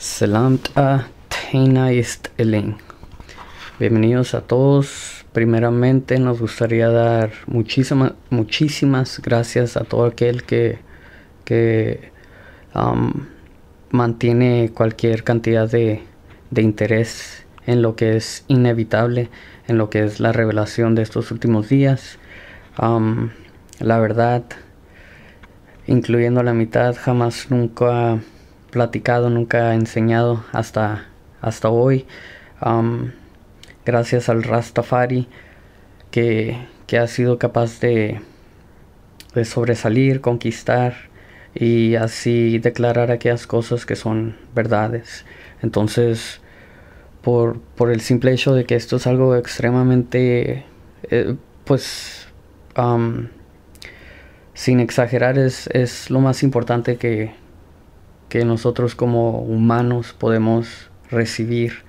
Salamt a ist Elin. Bienvenidos a todos. Primeramente nos gustaría dar muchísimas, muchísimas gracias a todo aquel que, que um, mantiene cualquier cantidad de, de interés en lo que es inevitable, en lo que es la revelación de estos últimos días. Um, la verdad, incluyendo la mitad, jamás nunca platicado, nunca enseñado hasta, hasta hoy. Gracias al Rastafari que, que, ha sido capaz de, de sobresalir, conquistar y así declarar aquellas cosas que son verdades. Entonces, por, por el simple hecho de que esto es algo extremadamente, eh, pues, sin exagerar, es, es lo más importante que, que nosotros como humanos podemos recibir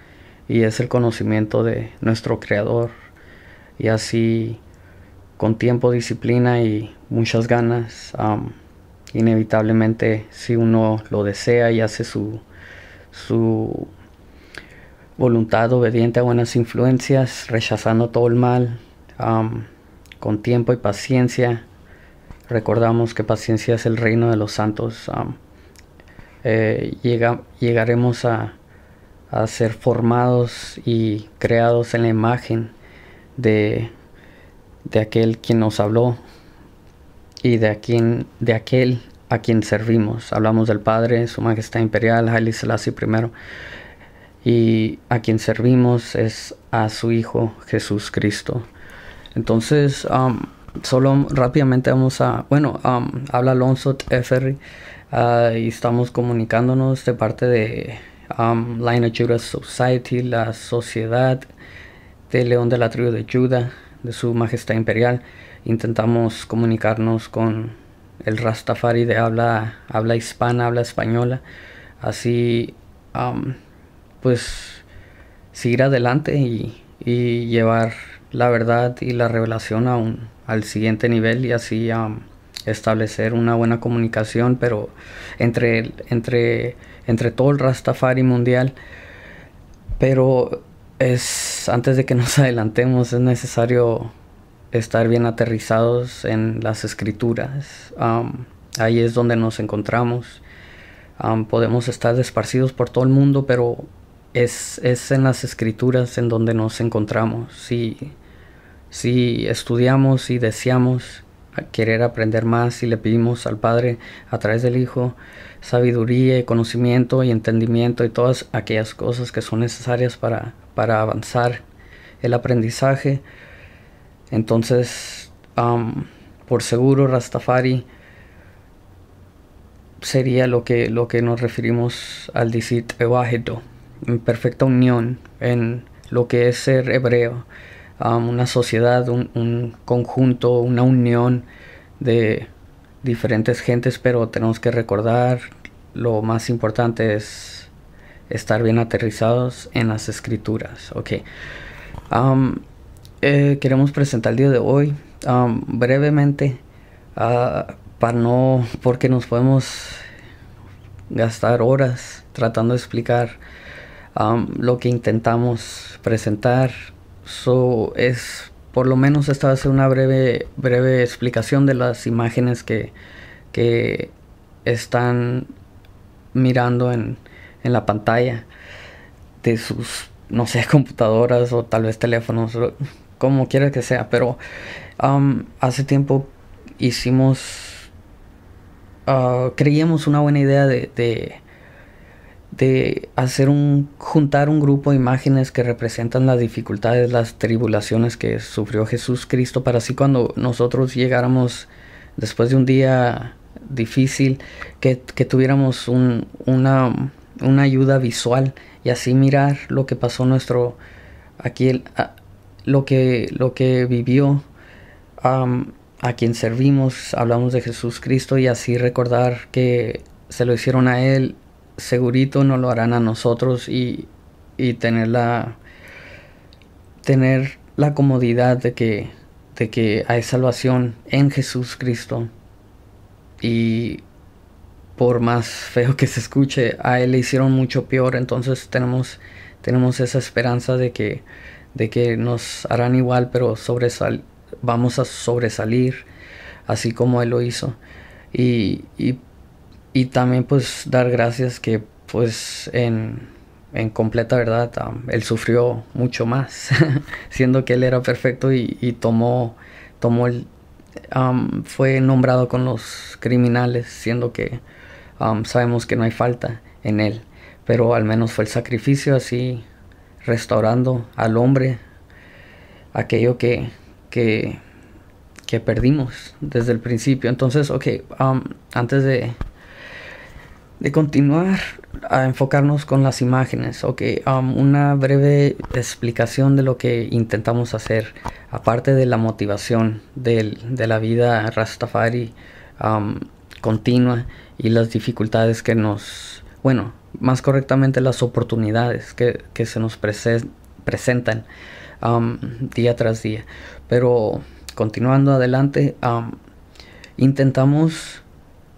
y es el conocimiento de nuestro creador y así con tiempo, disciplina y muchas ganas, inevitablemente si uno lo desea y hace su, su voluntad obediente a buenas influencias, rechazando todo el mal, con tiempo y paciencia, recordamos que paciencia es el reino de los santos. Eh, llega, llegaremos a, a, ser formados y creados en la imagen de, de aquel quien nos habló y de, quien, de aquel a quien servimos. Hablamos del Padre, Su Majestad Imperial, Haile Selassie I, y a quien servimos es a su Hijo Jesús Cristo. Entonces, um, solo rápidamente vamos a, bueno, um, habla Alonso Ferry Ah, y estamos comunicándonos de parte de um, Line of Judah Society, la sociedad de León de la Tribu de Judá, de Su Majestad Imperial. Intentamos comunicarnos con el Rastafari de habla, habla hispana, habla española. Así, um, pues, seguir adelante y, y, llevar la verdad y la revelación a un, al siguiente nivel y así um, establecer una buena comunicación, pero entre, entre, entre todo el Rastafari mundial. Pero es antes de que nos adelantemos es necesario estar bien aterrizados en las escrituras. Ahí es donde nos encontramos. Podemos estar desparcidos por todo el mundo, pero es, es, en las escrituras en donde nos encontramos. Si, si estudiamos y deseamos querer aprender más y le pedimos al Padre a través del Hijo sabiduría y conocimiento y entendimiento y todas aquellas cosas que son necesarias para, para avanzar el aprendizaje. Entonces, por seguro, Rastafari sería lo que, lo que nos referimos al decir Ewahedo, en perfecta unión en lo que es ser hebreo una sociedad, un, conjunto, una unión de diferentes gentes, pero tenemos que recordar lo más importante es estar bien aterrizados en las escrituras. Ok. Eh, queremos presentar el día de hoy brevemente ah, para no porque nos podemos gastar horas tratando de explicar lo que intentamos presentar So, es por lo menos esta va a ser una breve, breve explicación de las imágenes que, que están mirando en, en la pantalla de sus, no sé, computadoras o tal vez teléfonos, como quiera que sea. Pero um, hace tiempo hicimos, uh, creíamos una buena idea de de hacer un juntar un grupo de imágenes que representan las dificultades, las tribulaciones que sufrió Jesús Cristo para así cuando nosotros llegáramos después de un día difícil que, tuviéramos un, una, una, ayuda visual y así mirar lo que pasó nuestro aquí lo que lo que vivió a quien servimos hablamos de Jesús Cristo y así recordar que se lo hicieron a él segurito no lo harán a nosotros y, y tener la tener la comodidad de que de que hay salvación en Jesús Cristo y por más feo que se escuche, a él le hicieron mucho peor, entonces tenemos, tenemos esa esperanza de que, de que nos harán igual, pero sobresal vamos a sobresalir, así como él lo hizo. Y, y, y también pues dar gracias que pues en, en completa verdad él sufrió mucho más, siendo que él era perfecto y, tomó, tomó fue nombrado con los criminales, siendo que sabemos que no hay falta en él, pero al menos fue el sacrificio así, restaurando al hombre aquello que, que, que perdimos desde el principio. Entonces, ok, antes de, de continuar a enfocarnos con las imágenes, ok, una breve explicación de lo que intentamos hacer, aparte de la motivación de la vida Rastafari continua y las dificultades que nos, bueno, más correctamente las oportunidades que, se nos presentan um, día tras día. Pero continuando adelante, um, intentamos,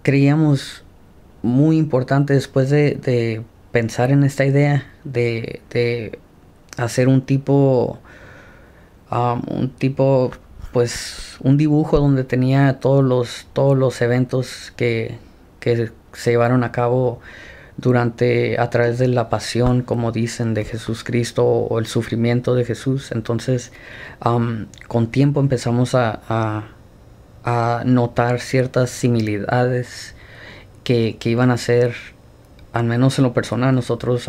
creíamos muy importante después de, pensar en esta idea de, hacer un tipo, um, un tipo, pues, un dibujo donde tenía todos los, todos los eventos que, que se llevaron a cabo durante a través de la pasión como dicen de Jesús Cristo o el sufrimiento de Jesús. Entonces con tiempo empezamos a, a, notar ciertas similitudes que, que, iban a ser al menos en lo personal nosotros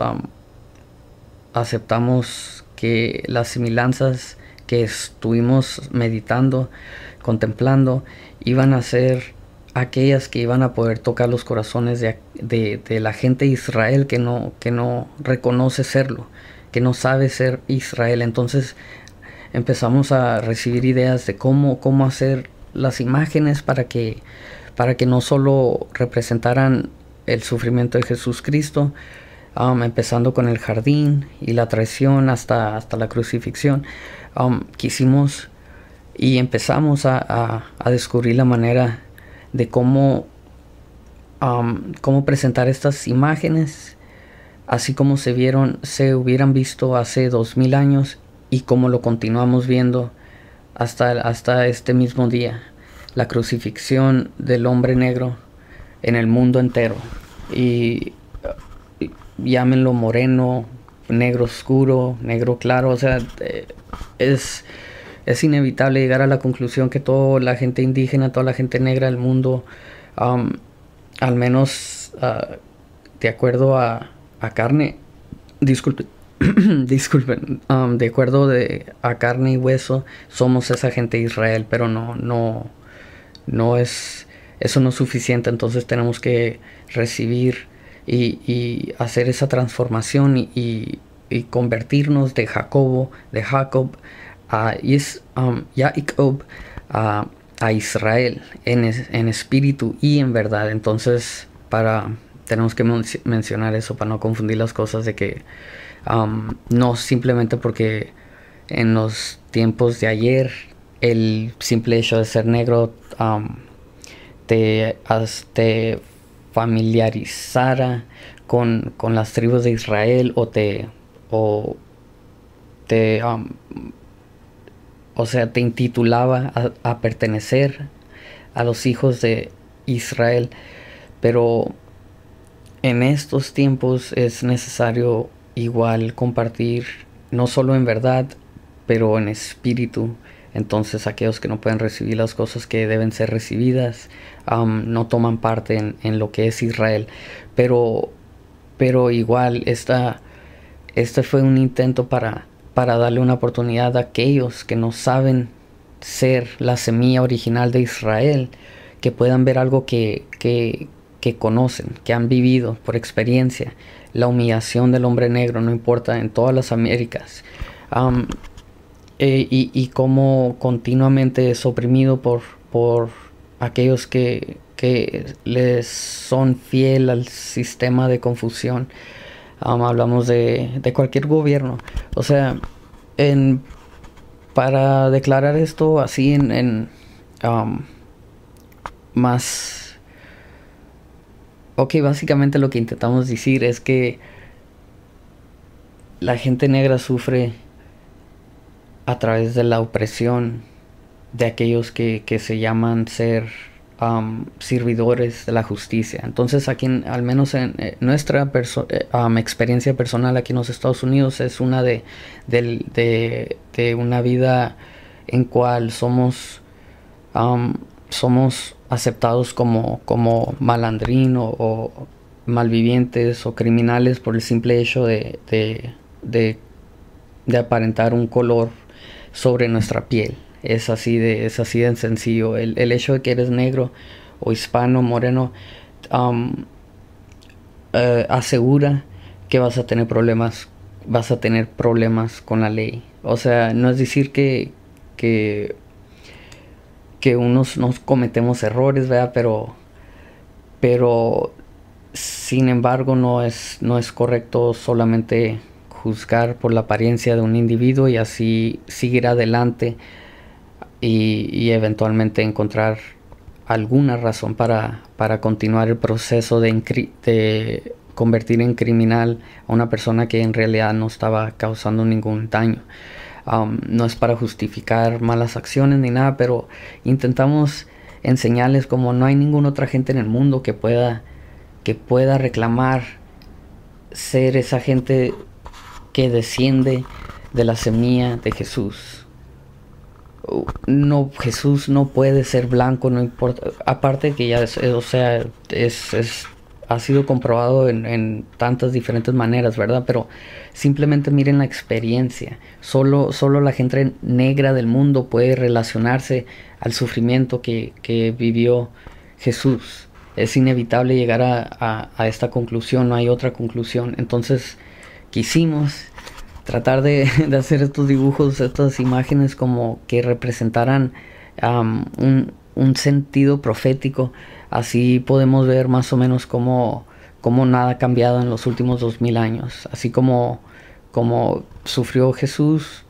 aceptamos que las similanzas que estuvimos meditando contemplando iban a ser aquellas que iban a poder tocar los corazones de, de, la gente de Israel que no, que no reconoce serlo, que no sabe ser Israel. Entonces empezamos a recibir ideas de cómo, cómo hacer las imágenes para que, para que no solo representaran el sufrimiento de Jesús Cristo, um, empezando con el jardín y la traición hasta, hasta la crucifixión. Um, quisimos y empezamos a, a descubrir la manera de cómo, cómo presentar estas imágenes, así como se vieron, se hubieran visto hace dos mil años y como lo continuamos viendo hasta, hasta este mismo día, la crucifixión del hombre negro en el mundo entero. Y, llámenlo moreno, negro oscuro, negro claro, o sea, eh, es es inevitable llegar a la conclusión que toda la gente indígena, toda la gente negra del mundo, al menos ah, de acuerdo a, carne, disculpen, disculpen, de acuerdo de, a carne y hueso, somos esa gente de Israel, pero no, no, no es, eso no es suficiente, entonces tenemos que recibir y, hacer esa transformación y, y convertirnos de Jacobo, de Jacob, a, um, a, Israel en, en, espíritu y en verdad. Entonces, para tenemos que mencionar eso para no confundir las cosas de que um, no simplemente porque en los tiempos de ayer el simple hecho de ser negro um, te, te familiarizara con, con, las tribus de Israel o te o te o sea, te intitulaba a, pertenecer a los hijos de Israel. Pero en estos tiempos es necesario igual compartir, no solo en verdad, pero en espíritu. Entonces aquellos que no pueden recibir las cosas que deben ser recibidas, no toman parte en, lo que es Israel. Pero, pero igual, esta, este fue un intento para para darle una oportunidad a aquellos que no saben ser la semilla original de Israel, que puedan ver algo que, que, conocen, que han vivido por experiencia, la humillación del hombre negro, no importa, en todas las Américas, eh, y, y cómo continuamente es oprimido por, por aquellos que, que les son fiel al sistema de confusión hablamos de, de, cualquier gobierno. O sea, en, para declarar esto así en, en más ok, básicamente lo que intentamos decir es que la gente negra sufre a través de la opresión de aquellos que, se llaman ser um, servidores de la justicia. Entonces aquí, al menos en eh, nuestra eh, experiencia personal aquí en los Estados Unidos, es una de, de, una vida en cual somos, somos aceptados como, como malandrín o, malvivientes o criminales por el simple hecho de, de, de aparentar un color sobre nuestra piel. Es así de, es así de sencillo. El, hecho de que eres negro o hispano, moreno, eh, asegura que vas a tener problemas, vas a tener problemas con la ley. O sea, no es decir que, que, que unos nos cometemos errores. Pero, pero sin embargo no es, no es correcto solamente juzgar por la apariencia de un individuo y así seguir adelante y, eventualmente encontrar alguna razón para, para continuar el proceso de, convertir en criminal a una persona que en realidad no estaba causando ningún daño. Um, no es para justificar malas acciones ni nada, pero intentamos enseñarles como no hay ninguna otra gente en el mundo que pueda, que pueda reclamar ser esa gente que desciende de la semilla de Jesús. No, Jesús no puede ser blanco, no importa. Aparte que ya, es, o sea, es, ha sido comprobado en, tantas diferentes maneras, ¿verdad? Pero simplemente miren la experiencia. Solo, solo la gente negra del mundo puede relacionarse al sufrimiento que, vivió Jesús. Es inevitable llegar a, a esta conclusión, no hay otra conclusión. Entonces, quisimos tratar de, hacer estos dibujos, estas imágenes como que representaran un, sentido profético. Así podemos ver más o menos cómo, cómo nada ha cambiado en los últimos dos mil años. Así como, como sufrió Jesús,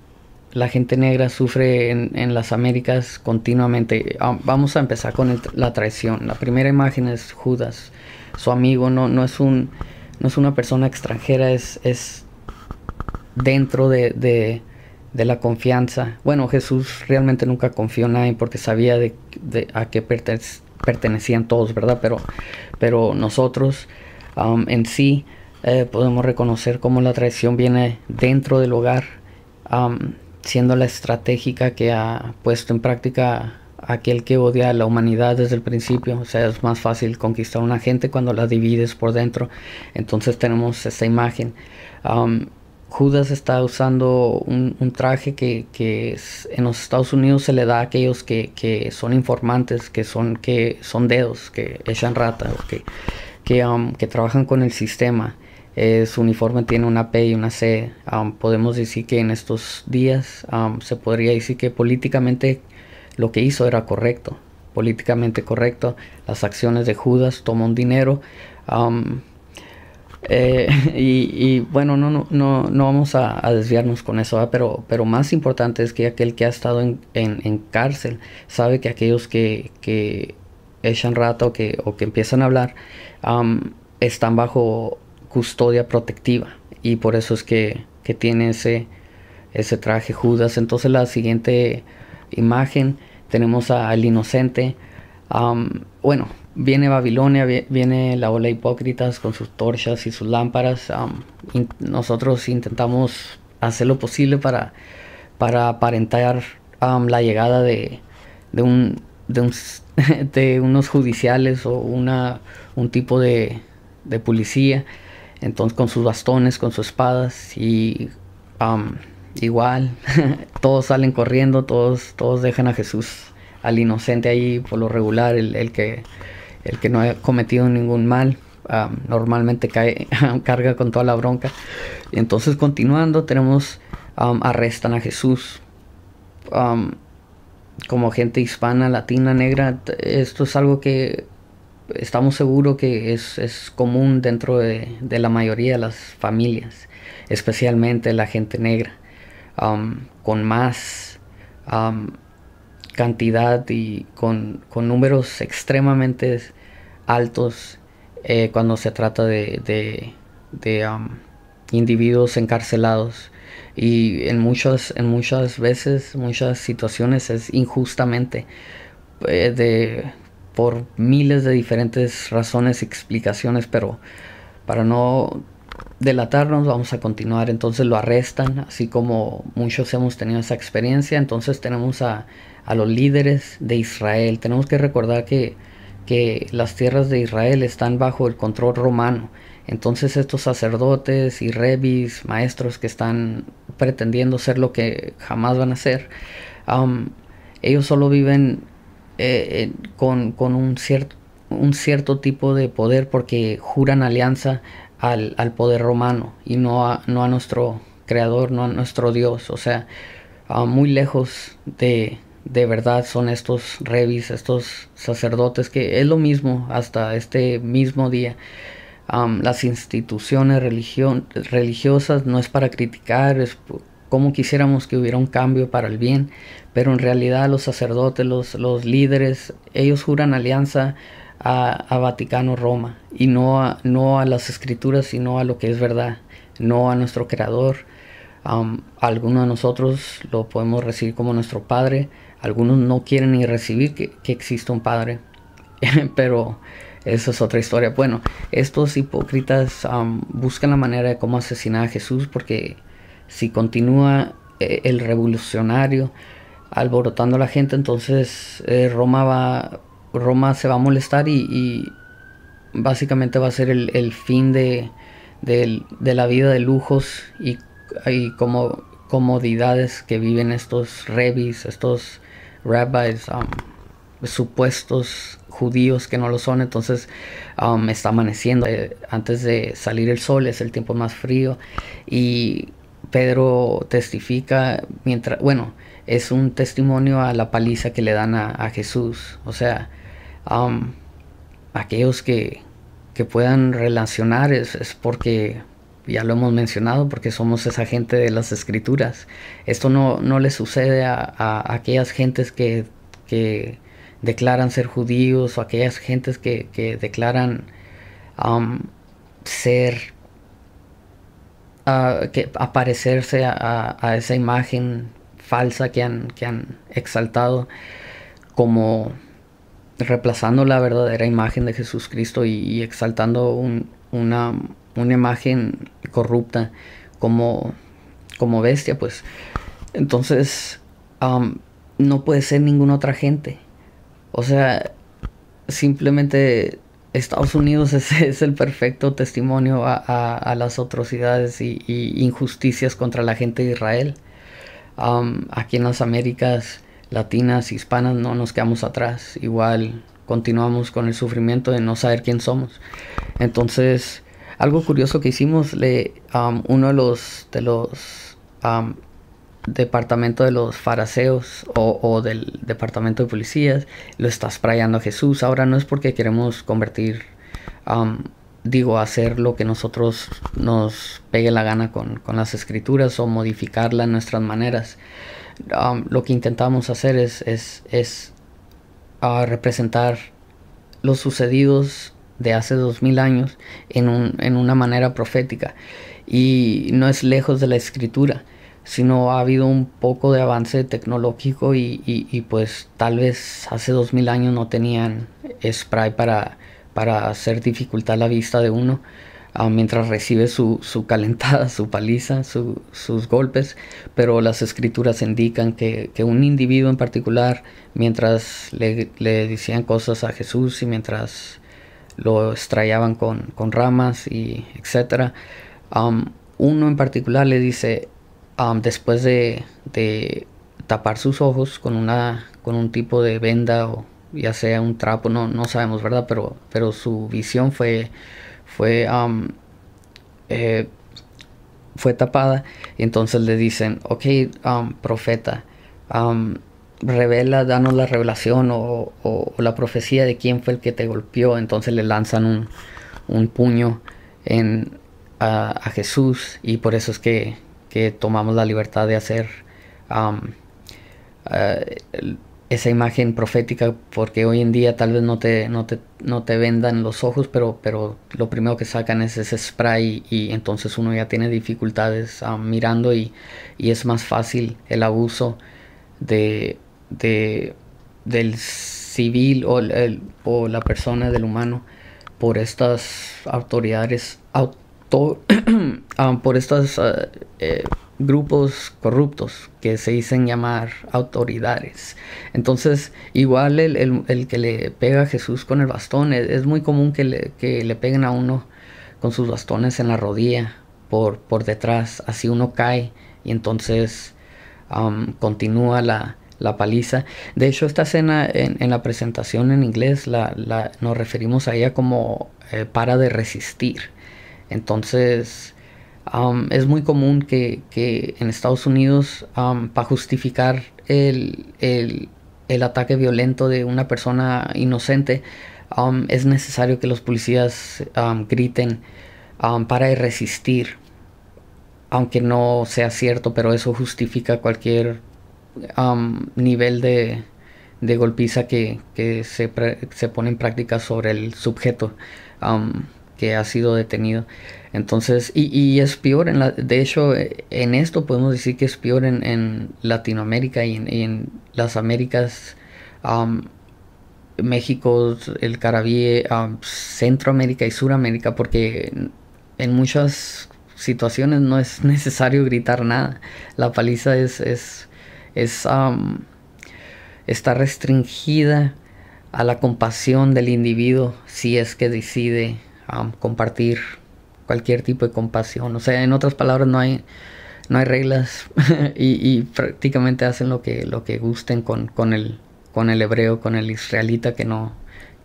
la gente negra sufre en, las Américas continuamente. vamos a empezar con la traición. La primera imagen es Judas, su amigo, no, no es un no es una persona extranjera, es, es dentro de, la confianza. Bueno, Jesús realmente nunca confió en nadie porque sabía de, a qué pertenecían todos, ¿verdad? Pero, pero nosotros um, en sí eh, podemos reconocer cómo la traición viene dentro del hogar, um, siendo la estratégica que ha puesto en práctica aquel que odia a la humanidad desde el principio. O sea, es más fácil conquistar a una gente cuando la divides por dentro. Entonces tenemos esa imagen. Judas está usando un, traje que, en los Estados Unidos se le da a aquellos que, son informantes, que son, que son dedos, que echan rata, que, que, trabajan con el sistema. Eh, su uniforme tiene una P y una C. Podemos decir que en estos días se podría decir que políticamente lo que hizo era correcto, políticamente correcto. Las acciones de Judas tomó un dinero. Eh, y, bueno, no, no, no, vamos a, desviarnos con eso, pero, pero más importante es que aquel que ha estado en, en, cárcel sabe que aquellos que, que echan rato o que, o que empiezan a hablar están bajo custodia protectiva y por eso es que, que tiene ese, ese traje Judas. Entonces la siguiente imagen tenemos al inocente. bueno, viene Babilonia, viene la ola hipócritas con sus torchas y sus lámparas. nosotros intentamos hacer lo posible para, para aparentar la llegada de, de, un, de, unos judiciales o una, un tipo de, de policía. Entonces con sus bastones, con sus espadas y igual, todos salen corriendo, todos, todos dejan a Jesús, al inocente ahí por lo regular, el, que, el que no ha cometido ningún mal, normalmente cae, carga con toda la bronca. Y entonces continuando tenemos, arrestan a Jesús. como gente hispana, latina, negra, esto es algo que estamos seguros que es, común dentro de, de, la mayoría de las familias, especialmente la gente negra. Um, con más um, cantidad y con, números extremadamente altos eh, cuando se trata de, de, um, individuos encarcelados. Y en muchas en muchas veces muchas situaciones es injustamente eh, de por miles de diferentes razones y explicaciones pero para no delatarnos vamos a continuar entonces lo arrestan así como muchos hemos tenido esa experiencia entonces tenemos a, a los líderes de Israel tenemos que recordar que que las tierras de Israel están bajo el control romano. Entonces estos sacerdotes y rebis, maestros que están pretendiendo ser lo que jamás van a ser, um, ellos solo viven eh, con, un, cierto, un cierto tipo de poder porque juran alianza al, poder romano y no a, no a nuestro creador, no a nuestro Dios. O sea, uh, muy lejos de, de verdad son estos revis, estos sacerdotes, que es lo mismo hasta este mismo día. las instituciones religión, religiosas no es para criticar, es como quisiéramos que hubiera un cambio para el bien, pero en realidad los sacerdotes, los, los líderes, ellos juran alianza a, Vaticano Roma y no a, no a las escrituras, sino a lo que es verdad, no a nuestro creador. alguno de nosotros lo podemos recibir como nuestro Padre, algunos no quieren ni recibir que, que exista un Padre, pero eso es otra historia. Bueno, estos hipócritas buscan la manera de cómo asesinar a Jesús porque si continúa eh, el revolucionario alborotando a la gente, entonces eh, Roma va, Roma se va a molestar y, básicamente va a ser el, fin de, la vida de lujos y, y como comodidades que viven estos rebis, estos rabbis, um, supuestos judíos que no lo son, entonces um, está amaneciendo eh, antes de salir el sol, es el tiempo más frío. Y Pedro testifica mientras, bueno, es un testimonio a la paliza que le dan a, Jesús, o sea, um, aquellos que, que puedan relacionar es, es porque ya lo hemos mencionado porque somos esa gente de las escrituras. Esto no, no le sucede a, aquellas gentes que, declaran ser judíos o aquellas gentes que, declaran um, ser, que aparecerse a, esa imagen falsa que han, que han exaltado como reemplazando la verdadera imagen de Jesucristo y, exaltando una una imagen corrupta como, como bestia, pues entonces no puede ser ninguna otra gente. O sea, simplemente Estados Unidos es, el perfecto testimonio a, las atrocidades y, injusticias contra la gente de Israel. Aquí en las Américas latinas, hispanas, no nos quedamos atrás. Igual continuamos con el sufrimiento de no saber quién somos. Entonces, algo curioso que hicimos, le, um, uno de los, de los um, departamento de los faraseos o, del departamento de policías lo está sprayando a Jesús. Ahora no es porque queremos convertir, um, digo, hacer lo que nosotros nos pegue la gana con, las escrituras o modificarla en nuestras maneras. lo que intentamos hacer es, es, es uh, representar los sucedidos de hace dos mil años en, un, en una manera profética. Y no es lejos de la escritura, sino ha habido un poco de avance tecnológico y, y, pues tal vez hace dos mil años no tenían spray para, para hacer dificultad la vista de uno. Ah, mientras recibe su, su calentada, su paliza, sus golpes, pero las escrituras indican que, que un individuo en particular, mientras le, le, decían cosas a Jesús y mientras lo estrellaban con, ramas y etcétera. Um, uno en particular le dice, después de, tapar sus ojos con, una, con un tipo de venda o ya sea un trapo, no, no sabemos, ¿verdad? Pero, pero su visión fue, fue, um, eh, fue tapada. Y entonces le dicen, ok, profeta, revela, danos la revelación o, la profecía de quién fue el que te golpeó. Entonces le lanzan un, puño en, a, Jesús y por eso es que, tomamos la libertad de hacer eh, esa imagen profética porque hoy en día tal vez no te, no te, no te vendan los ojos, pero, pero lo primero que sacan es ese spray y, entonces uno ya tiene dificultades ah, mirando y, y, es más fácil el abuso de, de del civil o, el, o, la persona del humano por estas autoridades, ah, por estas eh, grupos corruptos que se dicen llamar autoridades. Entonces, igual el, que le pega a Jesús con el bastón, es, muy común que le, que le, peguen a uno con sus bastones en la rodilla por, por detrás, así uno cae y entonces continúa la, la, paliza. De hecho, esta escena en, la presentación en inglés la, la, nos referimos a ella como eh, para de resistir. Entonces, Um, es muy común que, en Estados Unidos, um, para justificar el, ataque violento de una persona inocente, um, es necesario que los policías griten para resistir, aunque no sea cierto, pero eso justifica cualquier nivel de, golpiza que, se, se, pone en práctica sobre el sujeto que ha sido detenido. Entonces, y, es peor, en la, de hecho, en esto podemos decir que es peor en, Latinoamérica y en, las Américas, México, el Caribe, Centroamérica y Suramérica, porque en, muchas situaciones no es necesario gritar nada. La paliza es, es, es está restringida a la compasión del individuo si es que decide compartir cualquier tipo de compasión. O sea, en otras palabras, no hay, no hay reglas y, prácticamente hacen lo que, lo que gusten con, con, el, con el hebreo, con el israelita que no,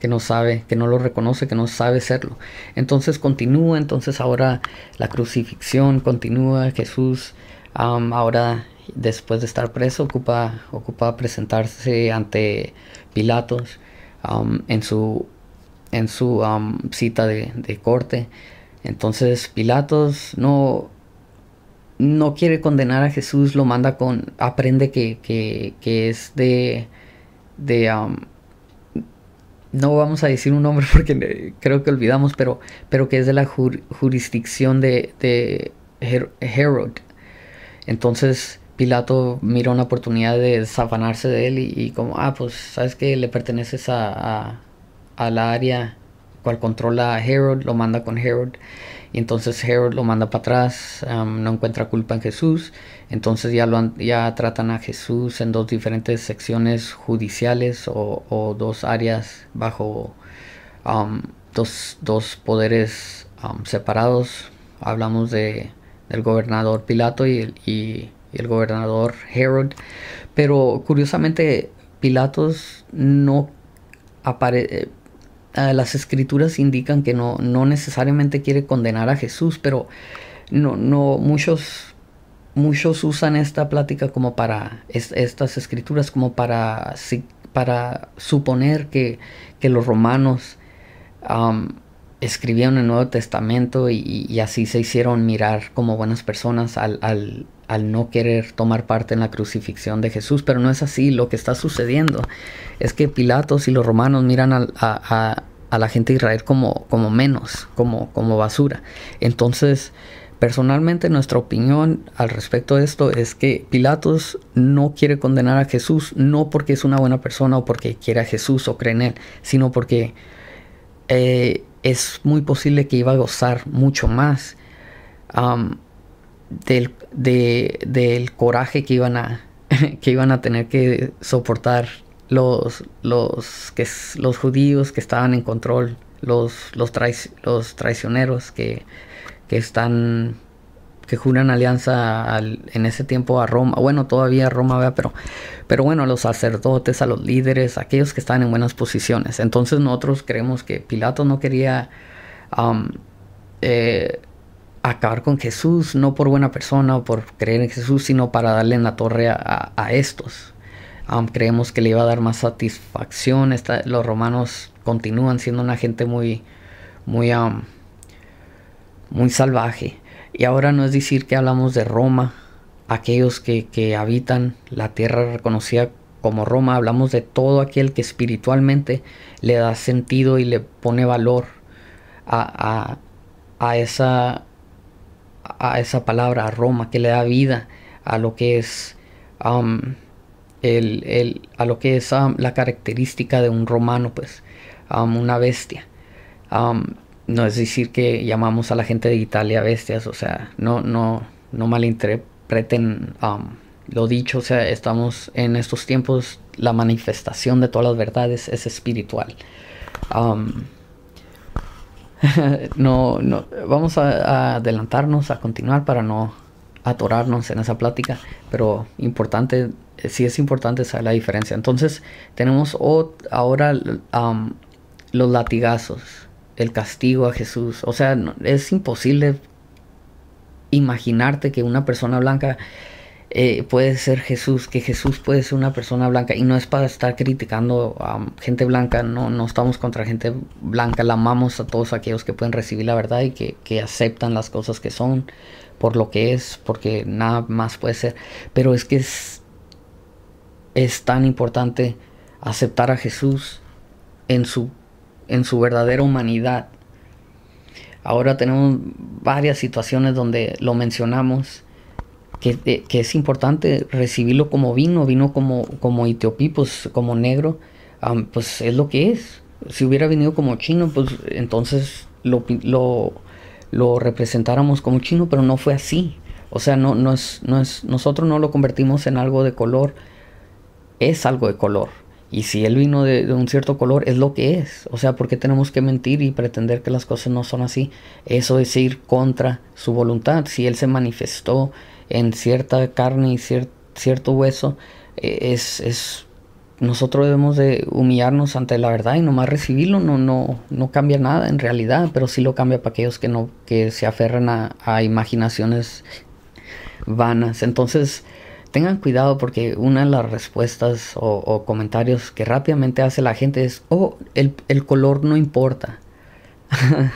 que no sabe, que no lo reconoce, que no sabe serlo. Entonces continúa, entonces ahora la crucifixión continúa, Jesús ahora después de estar preso ocupa, ocupa presentarse ante Pilatos en su, en su cita de, de corte. Entonces Pilatos no, no quiere condenar a Jesús, lo manda con, aprende que, que, es de, de um, no vamos a decir un nombre porque creo que olvidamos, pero, pero que es de la jurisdicción de, de Herod. Entonces Pilato mira una oportunidad de desafanarse de él y, como, ah, pues sabes que le perteneces a, a, a la área controla a Herod, lo manda con Herod. Y entonces Herod lo manda para atrás, no encuentra culpa en Jesús. Entonces ya, lo ya tratan a Jesús en dos diferentes secciones judiciales o, dos áreas bajo um, dos, poderes separados. Hablamos de, del gobernador Pilato y el, y el gobernador Herod. Pero curiosamente Pilatos no aparece Ah, las escrituras indican que no, no necesariamente quiere condenar a Jesús, pero no, no, muchos, muchos usan esta plática como para, estas escrituras como para, para suponer que, que los romanos escribieron el Nuevo Testamento y, así se hicieron mirar como buenas personas al, al, al, no querer tomar parte en la crucifixión de Jesús, pero no es así. Lo que está sucediendo es que Pilatos y los romanos miran a, la gente de Israel como, como menos, como, como basura. Entonces, personalmente nuestra opinión al respecto de esto es que Pilatos no quiere condenar a Jesús, no porque es una buena persona o porque quiere a Jesús o cree en él, sino porque eh, es muy posible que iba a gozar mucho más del, del coraje que iban a que iban a tener que soportar los, los, que, los judíos que estaban en control, los, los, los traicioneros que, que están que juran alianza en ese tiempo a Roma, bueno, todavía a Roma, pero, pero bueno, a los sacerdotes, a los líderes, aquellos que están en buenas posiciones. Entonces nosotros creemos que Pilato no quería um, eh, acabar con Jesús, no por buena persona o por creer en Jesús, sino para darle en la torre a, a estos creemos que le iba a dar más satisfacción. los romanos continúan siendo una gente muy, muy, muy salvaje. Y ahora no es decir que hablamos de Roma, aquellos que, habitan la tierra reconocida como Roma, hablamos de todo aquel que espiritualmente le da sentido y le pone valor a, esa, a esa palabra, a Roma, que le da vida a lo que es, um, el, a lo que es um, la característica de un romano, pues, um, una bestia. no es decir que llamamos a la gente de Italia bestias, o sea, no, no, no malinterpreten lo dicho, o sea, estamos en estos tiempos, la manifestación de todas las verdades es espiritual. no, no, vamos a, adelantarnos, a continuar para no atorarnos en esa plática, pero importante, sí es importante saber la diferencia. Entonces, tenemos ahora los latigazos, el castigo a Jesús. O sea, es imposible imaginarte que una persona blanca eh, puede ser Jesús, que Jesús puede ser una persona blanca y no es para estar criticando a gente blanca, no, no estamos contra gente blanca, la amamos a todos aquellos que pueden recibir la verdad y que, que aceptan las cosas que son por lo que es, porque nada más puede ser, pero es que es, es tan importante aceptar a Jesús en su, en su verdadera humanidad. Ahora tenemos varias situaciones donde lo mencionamos que, es importante recibirlo como vino, vino como, como etiopí, pues como negro, pues es lo que es. Si hubiera venido como chino, pues entonces lo, lo, lo representáramos como chino, pero no fue así. O sea, no, no es, no es, nosotros no lo convertimos en algo de color, es algo de color. Y si él vino de, de, un cierto color, es lo que es. O sea, ¿por qué tenemos que mentir y pretender que las cosas no son así? Eso es ir contra su voluntad. Si él se manifestó en cierta carne y cierto hueso, eh, es, es, nosotros debemos de humillarnos ante la verdad y nomás recibirlo, no, no, no cambia nada en realidad, pero sí lo cambia para aquellos que no, que se aferran a, imaginaciones vanas. Entonces, tengan cuidado porque una de las respuestas o, comentarios que rápidamente hace la gente es, oh, el, color no importa.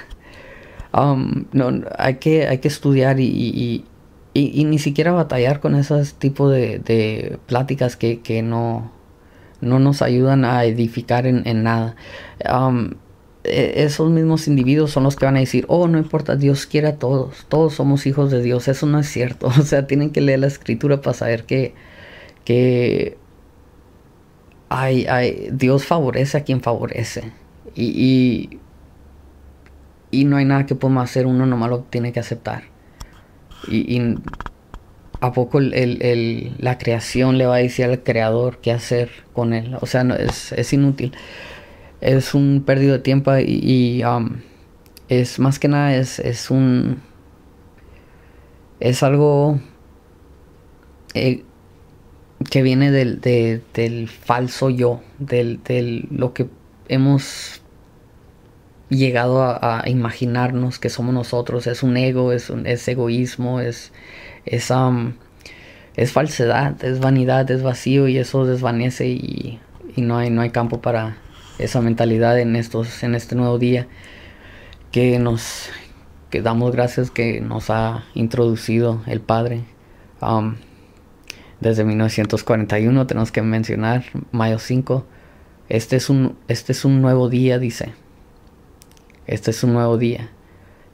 Um, no, hay, que, hay que estudiar y, y, ni siquiera batallar con esos tipos de, pláticas que, no, no nos ayudan a edificar en, nada. E, esos mismos individuos son los que van a decir, oh, no importa, Dios quiere a todos, todos somos hijos de Dios, eso no es cierto. O sea, tienen que leer la escritura para saber que, que hay, hay, Dios favorece a quien favorece. Y, y, y no hay nada que podamos hacer, uno nomás lo tiene que aceptar. Y, a poco la creación le va a decir al creador qué hacer con él. O sea, no, es, inútil. Es un perdido de tiempo y, um, es más que nada es, es un... Es algo eh, que viene del, del falso yo, del, del, lo que hemos llegado a, imaginarnos que somos nosotros. Es un ego, es, un, es egoísmo, es, es, es falsedad, es vanidad, es vacío y eso desvanece y, no, hay, no hay campo para esa mentalidad en, estos, en este nuevo día que nos que damos gracias que nos ha introducido el Padre. desde 1941 tenemos que mencionar, mayo 5, este es un, este es un nuevo día, dice. Este es un nuevo día.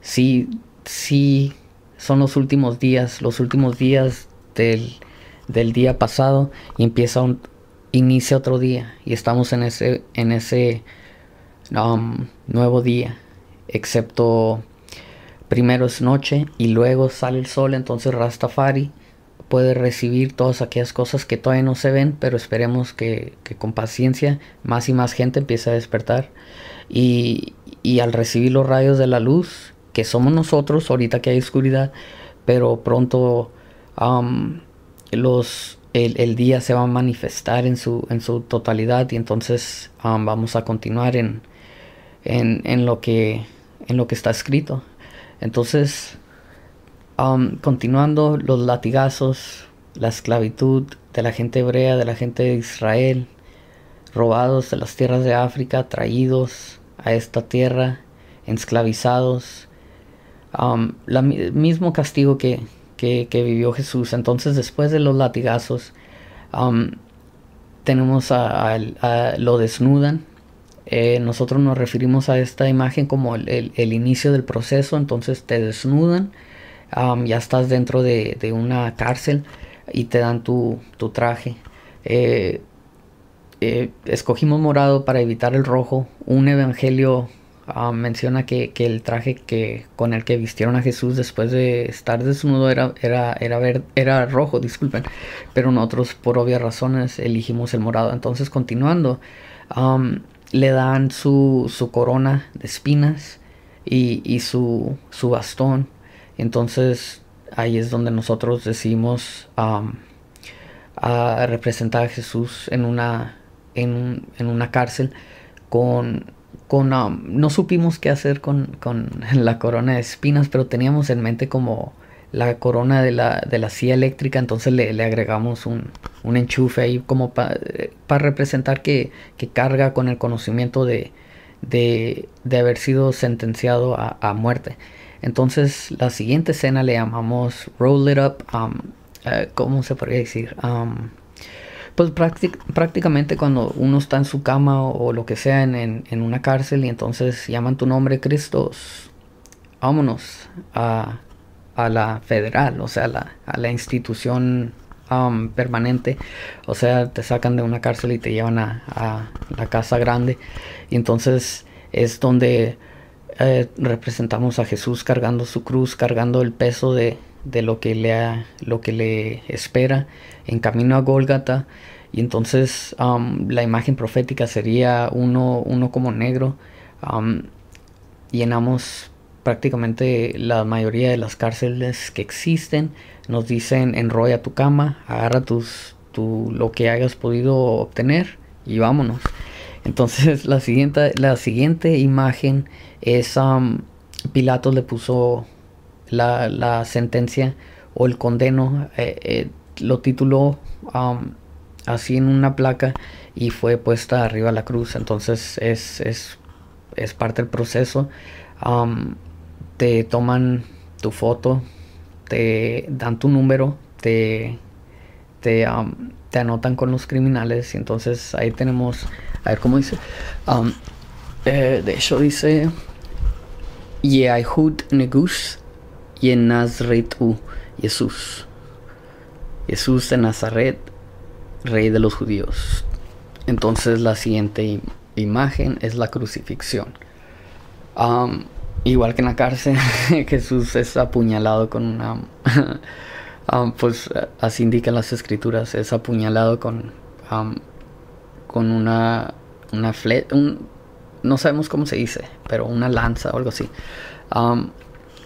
Sí, sí, son los últimos días, los últimos días del, del día pasado y empieza un, inicia otro día y estamos en ese, en ese um, nuevo día, excepto primero es noche y luego sale el sol, entonces Rastafari puede recibir todas aquellas cosas que todavía no se ven, pero esperemos que, que con paciencia más y más gente empiece a despertar y, y al recibir los rayos de la luz, que somos nosotros, ahorita que hay oscuridad, pero pronto los, el, día se va a manifestar en su, en su totalidad y entonces vamos a continuar en, en, lo que, en lo que está escrito. Entonces, continuando los latigazos, la esclavitud de la gente hebrea, de la gente de Israel, robados de las tierras de África, traídos a esta tierra, esclavizados, um, el mismo castigo que, que, vivió Jesús. Entonces después de los latigazos, um, tenemos a, lo desnudan. Eh, nosotros nos referimos a esta imagen como el, inicio del proceso, entonces te desnudan, ya estás dentro de, una cárcel y te dan tu, traje. Eh, eh, escogimos morado para evitar el rojo. Un evangelio Ah, menciona que, el traje que, con el que vistieron a Jesús después de estar desnudo era, era, era, era rojo, disculpen, pero nosotros por obvias razones elegimos el morado. Entonces continuando, le dan su, su, corona de espinas y, y su, su, bastón. Entonces ahí es donde nosotros decidimos a representar a Jesús en una, en, una cárcel con con, um, no supimos qué hacer con, la corona de espinas, pero teníamos en mente como la corona de la, de la silla eléctrica, entonces le, agregamos un, enchufe ahí como para representar que, carga con el conocimiento de, de, haber sido sentenciado a, muerte. Entonces la siguiente escena le llamamos Roll It Up, um, eh, ¿cómo se podría decir? Um, pues prácticamente cuando uno está en su cama o, lo que sea en, una cárcel y entonces llaman tu nombre Cristo, vámonos a, la federal, o sea, a la institución um, permanente, o sea, te sacan de una cárcel y te llevan a, la casa grande. Y entonces es donde eh, representamos a Jesús cargando su cruz, cargando el peso de, de lo que le, lo que le espera en camino a Golgata. Y entonces um, la imagen profética sería uno, uno como negro. Um, llenamos prácticamente la mayoría de las cárceles que existen. Nos dicen enrolla tu cama, agarra tus, tu, lo que hayas podido obtener y vámonos. Entonces la siguiente, la siguiente imagen es um, Pilato le puso la, sentencia o el condeno, eh, eh, lo tituló um, así en una placa y fue puesta arriba la cruz. Entonces es, es, es parte del proceso. Um, te toman tu foto, te dan tu número, te, te, um, te, anotan con los criminales y entonces ahí tenemos, a ver cómo dice, eh, de hecho dice, Yehud Negus y en Nazaret u Jesús. Jesús de Nazaret, rey de los judíos. Entonces la siguiente imagen es la crucifixión. igual que en la cárcel, Jesús es apuñalado con una... pues así indican las escrituras, es apuñalado con, con una, una un, no sabemos cómo se dice, pero una lanza o algo así.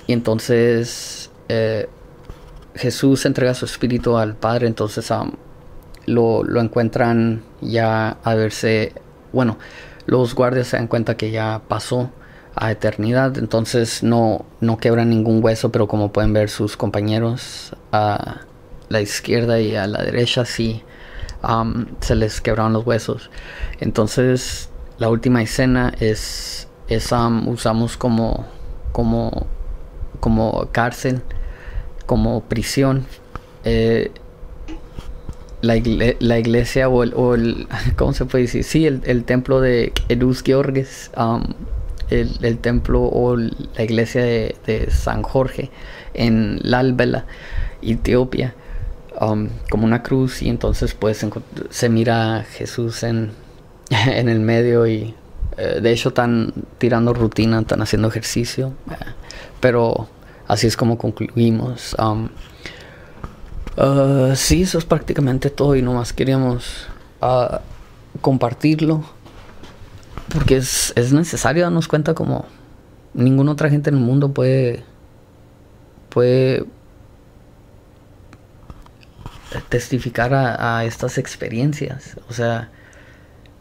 Y entonces eh, Jesús entrega su espíritu al Padre, entonces lo, encuentran ya a verse, bueno, los guardias se dan cuenta que ya pasó a eternidad, entonces no, no quebran ningún hueso, pero como pueden ver sus compañeros a la izquierda y a la derecha sí se les quebraron los huesos. Entonces la última escena es, es usamos como, como como cárcel, como prisión. Eh, la, iglesia o el, ¿cómo se puede decir? Sí, el, templo de Erus Georges, um, el, templo o la iglesia de, San Jorge en Lalbela, Etiopía, um, como una cruz y entonces pues se mira a Jesús en, en el medio y eh, de hecho están tirando rutina, están haciendo ejercicio, eh, pero así es como concluimos. Um, uh, sí, eso es prácticamente todo y nomás queríamos uh, compartirlo porque es, necesario darnos cuenta como ninguna otra gente en el mundo puede puede testificar a, estas experiencias o sea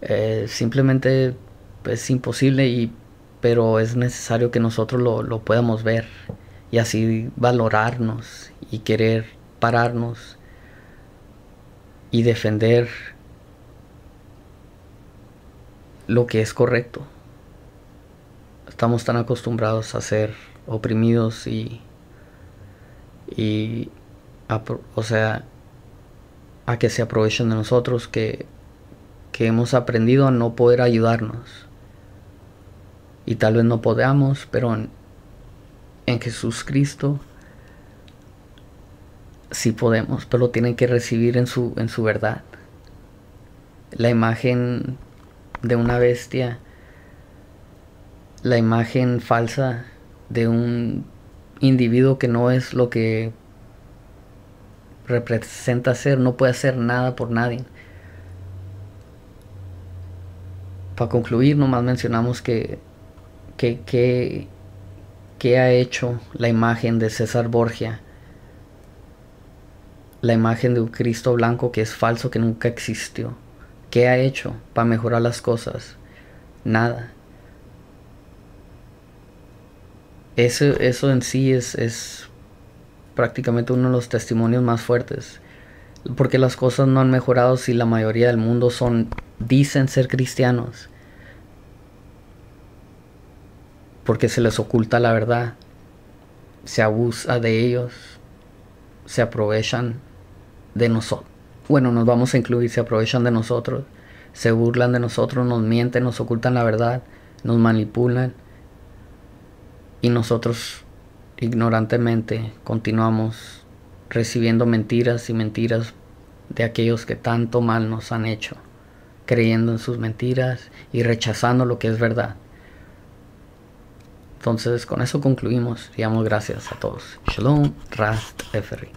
eh, simplemente es imposible y pero es necesario que nosotros lo, lo podamos ver y así valorarnos y querer pararnos y defender lo que es correcto. Estamos tan acostumbrados a ser oprimidos y, y o sea, a que se aprovechen de nosotros que, que hemos aprendido a no poder ayudarnos. Y tal vez no podamos, pero en, Jesús Cristo sí podemos, pero lo tienen que recibir en su, en su verdad. La imagen de una bestia, la imagen falsa de un individuo que no es lo que representa ser, no puede hacer nada por nadie. Para concluir, nomás mencionamos que, que ha hecho la imagen de César Borgia, la imagen de un Cristo blanco que es falso, que nunca existió. ¿Qué ha hecho para mejorar las cosas? Nada. Eso, eso en sí es, es prácticamente uno de los testimonios más fuertes. Porque las cosas no han mejorado si la mayoría del mundo son, dicen ser cristianos. Porque se les oculta la verdad. Se abusa de ellos. Se aprovechan de nosotros. Bueno, nos vamos a incluir, se aprovechan de nosotros. Se burlan de nosotros, nos mienten, nos ocultan la verdad, nos manipulan. Y nosotros ignorantemente continuamos recibiendo mentiras y mentiras de aquellos que tanto mal nos han hecho, creyendo en sus mentiras y rechazando lo que es verdad. Entonces con eso concluimos y damos gracias a todos. Shalom, Rast, Eferi.